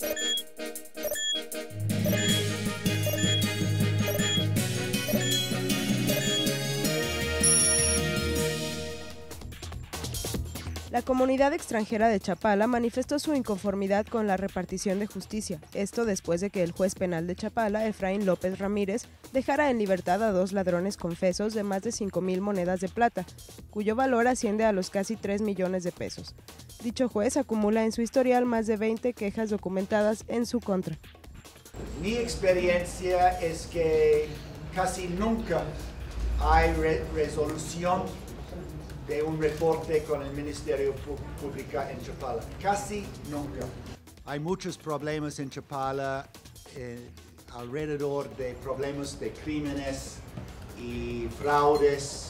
you. La comunidad extranjera de Chapala manifestó su inconformidad con la repartición de justicia, esto después de que el juez penal de Chapala, Efraín López Ramírez, dejara en libertad a dos ladrones confesos de más de 5 mil monedas de plata, cuyo valor asciende a los casi 3 millones de pesos. Dicho juez acumula en su historial más de 20 quejas documentadas en su contra. Mi experiencia es que casi nunca hay resolución de un reporte con el Ministerio Público en Chapala. Casi nunca. Hay muchos problemas en Chapala eh, alrededor de problemas de crímenes y fraudes